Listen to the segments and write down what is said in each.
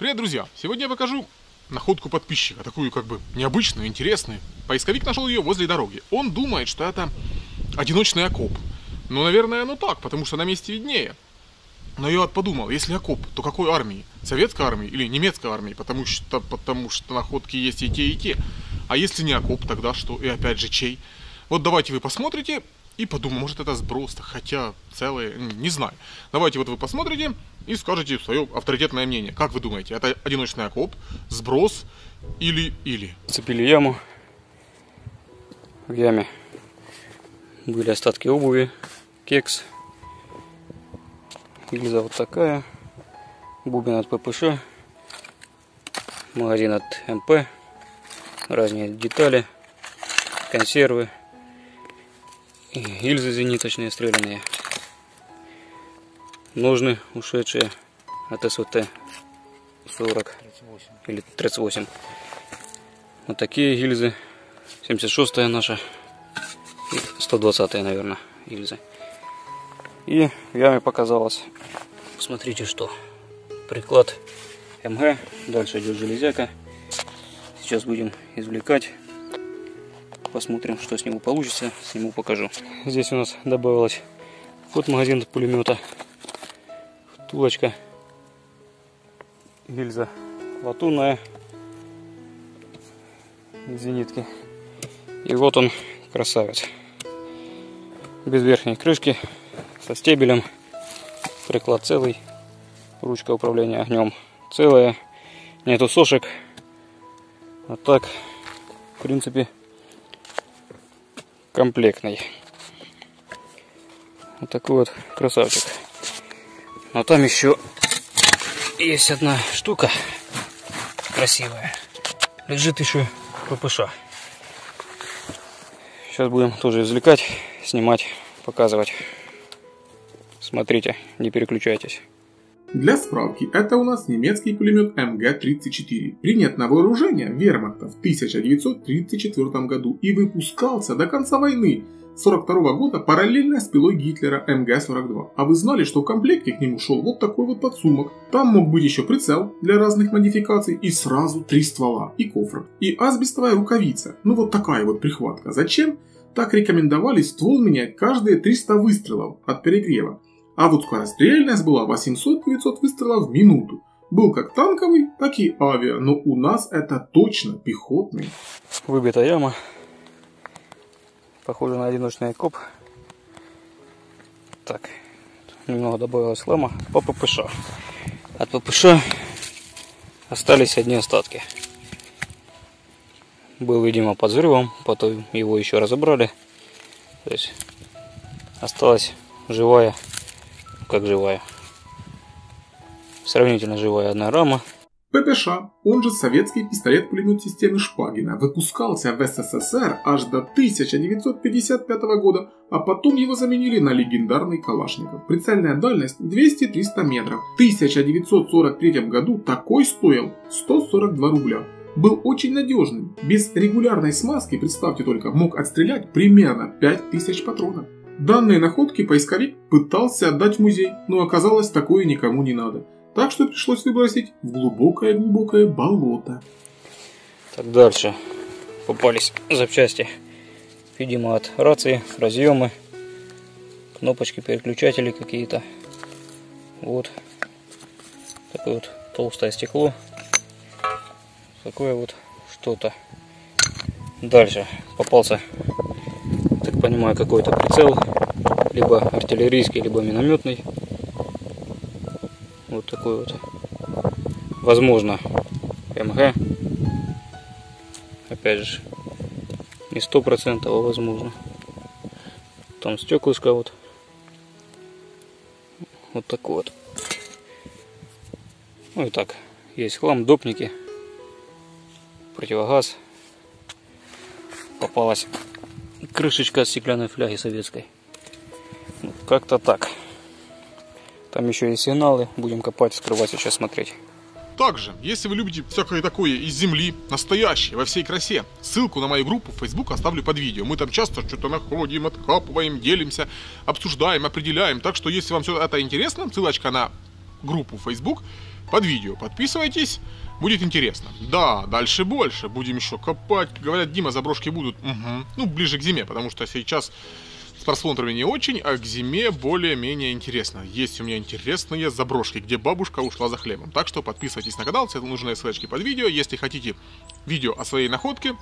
Привет, друзья! Сегодня я покажу находку подписчика, такую как бы необычную, интересную. Поисковик нашел ее возле дороги. Он думает, что это одиночный окоп. Ну, наверное, оно так, потому что на месте виднее. Но я вот подумал, если окоп, то какой армии? Советской армии или немецкой армии? Потому что, потому что находки есть и те, и те. А если не окоп, тогда что? И опять же, чей? Вот давайте вы посмотрите и подумаем, может это сброс, хотя целое, не знаю. Давайте вот вы посмотрите и скажете свое авторитетное мнение. Как вы думаете, это одиночный окоп, сброс или или? Цепили яму. В яме были остатки обуви, кекс, гильза вот такая, бубен от ППШ, магазин от МП, разные детали, консервы, гильзы зениточные стрелянные, ножны ушедшие от СВТ 40 или 38. Вот такие гильзы. 76 наша. 120 наверное, гильзы. И в яме показалось. Посмотрите, что. Приклад МГ. Дальше идет железяка. Сейчас будем извлекать. Посмотрим, что с него получится. Сниму, покажу. Здесь у нас добавилось вот магазин пулемета. Втулочка. Гильза латунная. Зенитки. И вот он, красавец. Без верхней крышки со стебелем. Приклад целый. Ручка управления огнем целая. Нету сошек. А так, в принципе, комплектный. Вот такой вот красавчик. Но там еще есть одна штука красивая. Лежит еще ППШ. Сейчас будем тоже извлекать, снимать, показывать. Смотрите, не переключайтесь. Для справки, это у нас немецкий пулемет МГ-34, принят на вооружение вермахта в 1934 году и выпускался до конца войны 1942 года параллельно с пилой Гитлера МГ-42. А вы знали, что в комплекте к нему шел вот такой вот подсумок? Там мог быть еще прицел для разных модификаций и сразу три ствола и кофр. И асбестовая рукавица. Ну вот такая вот прихватка. Зачем? Так рекомендовали ствол менять каждые 300 выстрелов от перегрева. А вот скорострельность была 800-900 выстрелов в минуту. Был как танковый, так и авиа, но у нас это точно пехотный. Выбита яма. Похоже на одиночный коп. Так, немного добавилось хлама по ППШ. От ППШ остались одни остатки. Был, видимо, под взрывом, потом его еще разобрали. То есть осталась живая как живая. Сравнительно живая одна рама. ППШ, он же советский пистолет-пулемет системы Шпагина, выпускался в СССР аж до 1955 года, а потом его заменили на легендарный Калашников. Прицельная дальность 200-300 метров. В 1943 году такой стоил 142 рубля. Был очень надежным. Без регулярной смазки, представьте только, мог отстрелять примерно 5000 патронов. Данные находки поисковик пытался отдать в музей, но оказалось такое никому не надо. Так что пришлось выбросить в глубокое-глубокое болото. Так, дальше попались запчасти. Видимо, от рации, разъемы, кнопочки, переключатели какие-то. Вот. Такое вот толстое стекло. Такое вот что-то. Дальше попался так понимаю, какой-то прицел, либо артиллерийский, либо минометный. Вот такой вот. Возможно, МГ. Опять же, не сто процентов, возможно. Там стеклышко вот. Вот такой вот. Ну и так, есть хлам, допники, противогаз. Попалась крышечка от стеклянной фляги советской. Ну, как-то так. Там еще есть сигналы. Будем копать, скрывать, сейчас смотреть. Также, если вы любите всякое такое из земли, настоящее, во всей красе, ссылку на мою группу в Facebook оставлю под видео. Мы там часто что-то находим, откапываем, делимся, обсуждаем, определяем. Так что, если вам все это интересно, ссылочка на группу Facebook под видео. Подписывайтесь, будет интересно. Да, дальше больше, будем еще копать. Говорят, Дима, заброшки будут. Угу. Ну, ближе к зиме, потому что сейчас с просмотрами не очень, а к зиме более-менее интересно. Есть у меня интересные заброшки, где бабушка ушла за хлебом. Так что подписывайтесь на канал, все нужные ссылочки под видео. Если хотите видео о своей находке,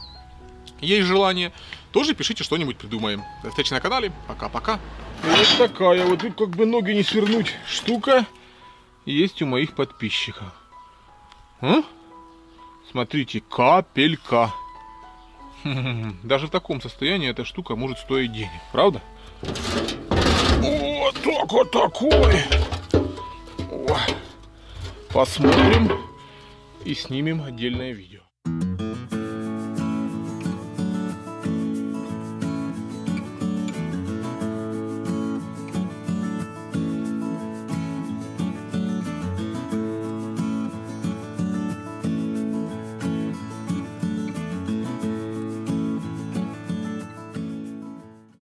есть желание, тоже пишите что-нибудь придумаем. До встречи на канале. Пока-пока. Вот такая вот тут как бы ноги не свернуть штука есть у моих подписчиков. А? Смотрите, капелька. Даже в таком состоянии эта штука может стоить денег, правда? Вот так вот такой. Посмотрим и снимем отдельное видео.